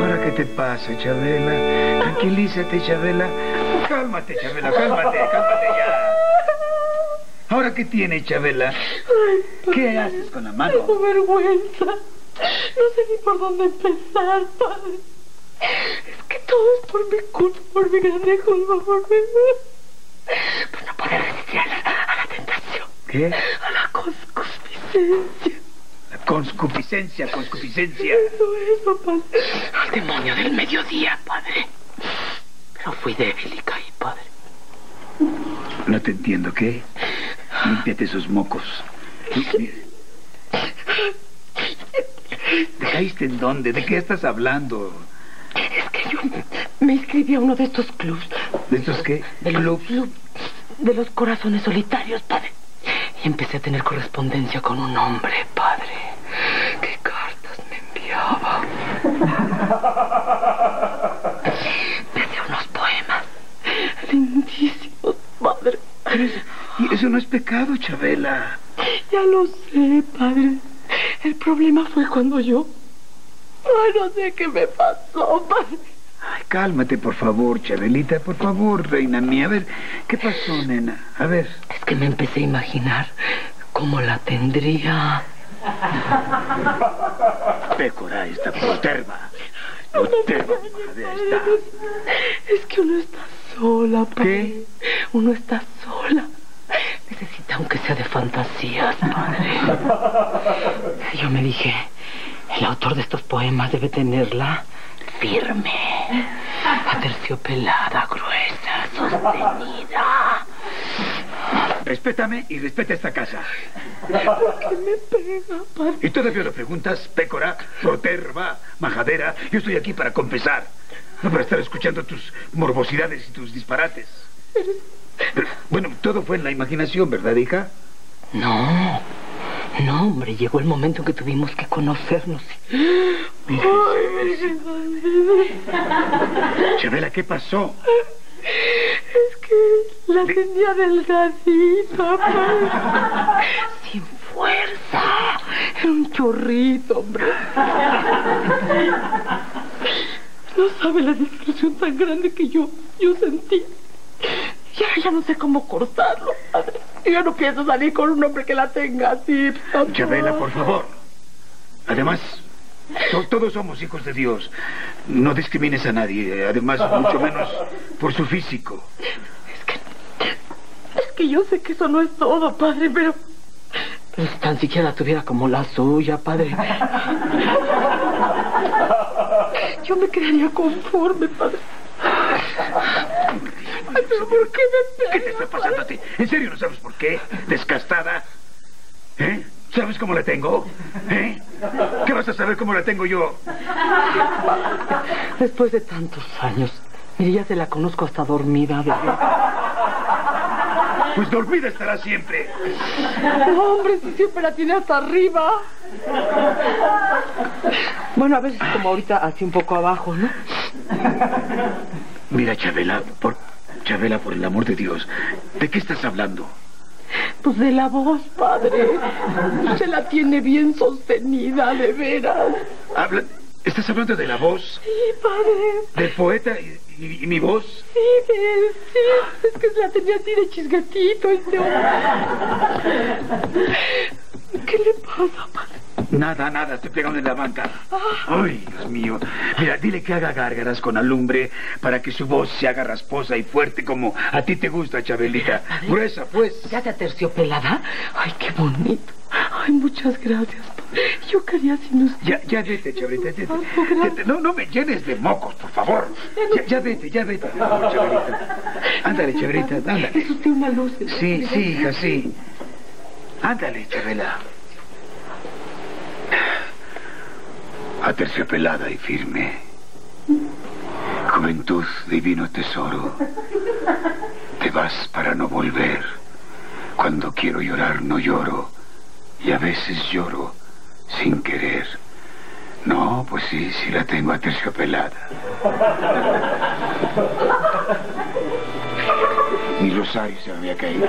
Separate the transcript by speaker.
Speaker 1: ¿Ahora qué te pasa, Chabela? Tranquilízate, Chabela. Cálmate, Chabela, cálmate, cálmate ya. ¿Ahora qué tiene, Chabela? ¿Qué haces con la mano?
Speaker 2: Tengo vergüenza. No sé ni por dónde empezar, padre. Es que todo es por mi culpa, por mi grande culpa, por mi... Por no poder resistir a la, a la tentación.
Speaker 1: ¿Qué?
Speaker 2: A la concupiscencia.
Speaker 1: Conscupiscencia, conscupiscencia.
Speaker 2: Eso, eso, padre. Al demonio del mediodía, padre. Pero fui débil y caí, padre.
Speaker 1: No te entiendo, ¿qué? Límpiate esos mocos. ¿Te caíste en dónde? ¿De qué estás hablando?
Speaker 2: Es que yo me inscribí a uno de estos clubs.
Speaker 1: ¿De estos qué?
Speaker 2: De los club de los corazones solitarios, padre. Y empecé a tener correspondencia con un hombre, padre. ¿Qué cartas me enviaba? Me hacía unos poemas lindísimos, padre.
Speaker 1: Y eso no es pecado, Chabela.
Speaker 2: Ya lo sé, padre. El problema fue cuando yo... Ay, no sé qué me pasó, padre.
Speaker 1: Ay, cálmate, por favor, Chabelita, por favor, reina mía. A ver, ¿qué pasó, nena? A ver.
Speaker 2: Es que me empecé a imaginar cómo la tendría.
Speaker 1: Pécora, esta proterva. Proterva, majadera, está.
Speaker 2: Es que uno está sola, padre.
Speaker 1: ¿Qué?
Speaker 2: Uno está sola. Necesita aunque sea de fantasías, padre. Yo me dije, el autor de estos poemas debe tenerla firme, aterciopelada, gruesa, sostenida.
Speaker 1: Respétame y respeta esta casa.
Speaker 2: ¿Por qué me pega, padre?
Speaker 1: Y todavía lo preguntas, pécora, proterva, majadera. Yo estoy aquí para confesar. No para estar escuchando tus morbosidades y tus disparates. Pero, bueno, todo fue en la imaginación, ¿verdad, hija?
Speaker 2: No, no, hombre, llegó el momento en que tuvimos que conocernos.
Speaker 1: Chabela, ¿qué pasó?
Speaker 2: Es que la tenía delgadita, padre. Sin fuerza. Era un chorrito, hombre. No sabe la desilusión tan grande que yo, yo sentí. Y ahora ya no sé cómo cortarlo, padre. Yo no pienso salir con un hombre que la tenga así, papá.
Speaker 1: Chabela, por favor. Además, to- todos somos hijos de Dios. No discrimines a nadie. Además, mucho menos por su físico.
Speaker 2: Que... Yo sé que eso no es todo, padre, pero... Pero si tan siquiera tuviera como la suya, padre. Yo me quedaría conforme, padre. Ay, pero ¿por qué me
Speaker 1: ¿Qué te está pasando a ti? ¿En serio no sabes por qué? ¿Descastada? ¿Eh? ¿Sabes cómo la tengo? ¿Eh? ¿Qué vas a saber cómo la tengo yo?
Speaker 2: Después de tantos años, mire, ya se la conozco hasta dormida, bebé.
Speaker 1: Pues dormida estará siempre.
Speaker 2: No, hombre, si siempre la tiene hasta arriba. Bueno, a veces como ahorita así un poco abajo, ¿no?
Speaker 1: Mira, Chabela, por... Chabela, por el amor de Dios, ¿de qué estás hablando?
Speaker 2: Pues de la voz, padre. Se la tiene bien sostenida, de veras.
Speaker 1: Habla... ¿Estás hablando de la voz?
Speaker 2: Sí, padre.
Speaker 1: ¿Del poeta y, y- y mi voz?
Speaker 2: Sí, de él, sí. Es que la tenía así de chisgatito hombre. ¿Qué le pasa, padre?
Speaker 1: Nada, nada, estoy pegando en la banca. Ay, Dios mío. Mira, dile que haga gárgaras con alumbre para que su voz se haga rasposa y fuerte como a ti te gusta, Chabelita. Gruesa, pues.
Speaker 2: ¿Ya te aterciopelada? Ay, qué bonito. Ay, muchas gracias. Yo quería sin usted.
Speaker 1: Ya, ya vete, Chabelita. ya vete. No, no me llenes de mocos, por favor. Ya, ya vete, ya vete, por favor, Chabelita. Ándale, Chabelita, ándale.
Speaker 2: Es usted una luz.
Speaker 1: Sí, sí, hija, sí. Ándale, Chabela. Aterciopelada y firme. Juventud, divino tesoro. Te vas para no volver. Cuando quiero llorar, no lloro. Y a veces lloro sin querer. No, pues sí, sí la tengo aterciopelada. Mi rosario se había caído.